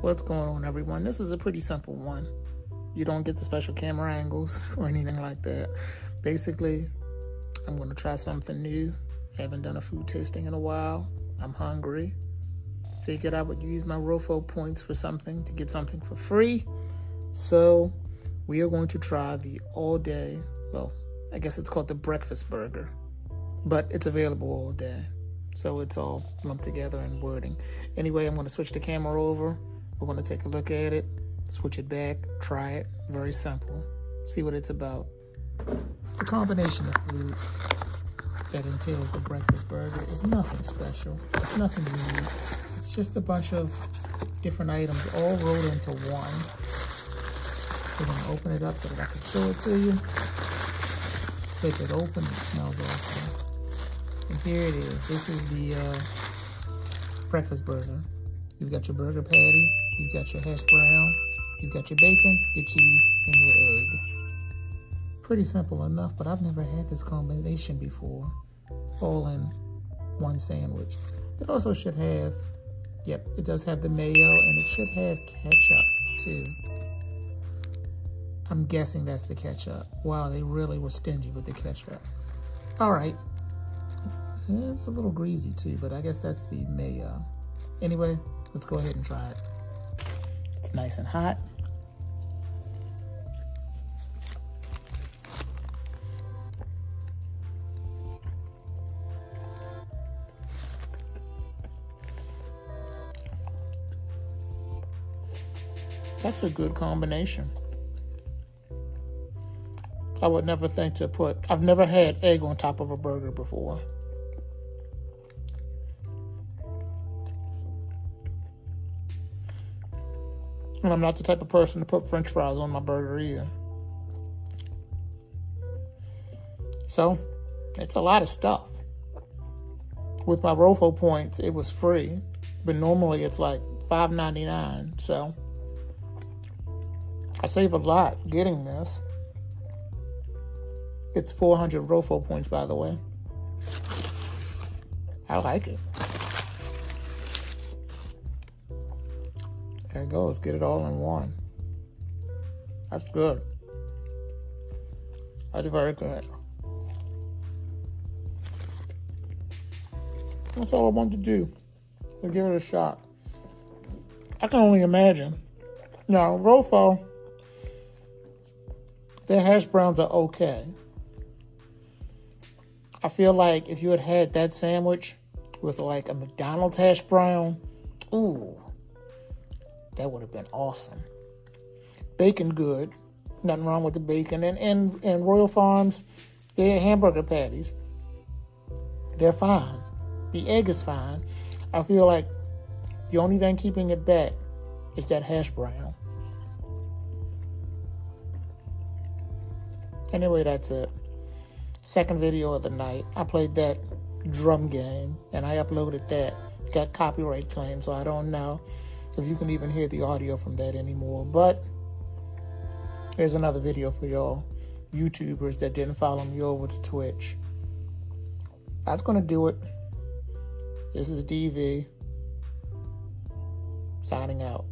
What's going on, everyone? This is a pretty simple one. You don't get the special camera angles or anything like that. Basically, I'm going to try something new. Haven't done a food tasting in a while. I'm hungry. Figured I would use my Rofo points for something to get something for free. So, we are going to try the all day, well, I guess it's called the breakfast burger, but it's available all day. So it's all lumped together in wording. Anyway, I'm going to switch the camera over. We're going to take a look at it, switch it back, try it. Very simple. See what it's about. The combination of food that entails the breakfast burger is nothing special. It's nothing unique. It's just a bunch of different items all rolled into one. We're going to open it up so that I can show it to you. Flip it open. It smells awesome. And here it is. This is the uh, breakfast burger. You've got your burger patty, you've got your hash brown, you've got your bacon, your cheese, and your egg. Pretty simple enough, but I've never had this combination before. All in one sandwich. It also should have, yep, it does have the mayo, and it should have ketchup too. I'm guessing that's the ketchup. Wow, they really were stingy with the ketchup. All right. It's a little greasy too, but I guess that's the mayo. Anyway, let's go ahead and try it. It's nice and hot. That's a good combination. I would never think to put, I've never had egg on top of a burger before. And I'm not the type of person to put french fries on my burger either. So, it's a lot of stuff. With my Rofo points, it was free, but normally it's like $5.99. So, I save a lot getting this. It's 400 Rofo points, by the way. I like it. There it goes. Get it all in one. That's good. That's very good. That's all I want to do. To give it a shot. I can only imagine. Now, Rofo, their hash browns are okay. I feel like if you had had that sandwich with like a McDonald's hash brown, ooh, that would have been awesome. Bacon good. Nothing wrong with the bacon. And, and, and Royal Farms, their hamburger patties, they're fine. The egg is fine. I feel like the only thing keeping it back is that hash brown. Anyway, that's it. Second video of the night. I played that drum game and I uploaded that. Got copyright claim, so I don't know you can even hear the audio from that anymore. But here's another video for y'all YouTubers that didn't follow me over to Twitch. That's gonna do it. This is DV signing out.